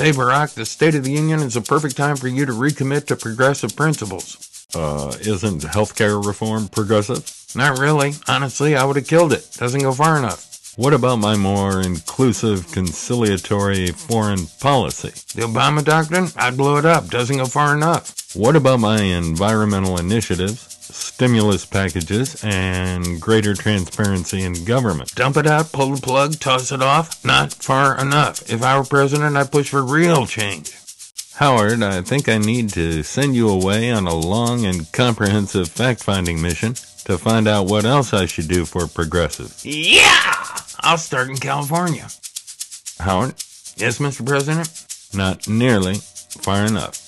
Say, Barack, the State of the Union is a perfect time for you to recommit to progressive principles. Uh, isn't healthcare reform progressive? Not really. Honestly, I would have killed it. Doesn't go far enough. What about my more inclusive, conciliatory foreign policy? The Obama doctrine? I'd blow it up. Doesn't go far enough. What about my environmental initiatives, stimulus packages, and greater transparency in government? Dump it out, pull the plug, toss it off? Not far enough. If I were president, I'd push for real change. Howard, I think I need to send you away on a long and comprehensive fact finding mission to find out what else I should do for progressives. Yeah! I'll start in California. Howard? Yes, Mr. President? Not nearly far enough.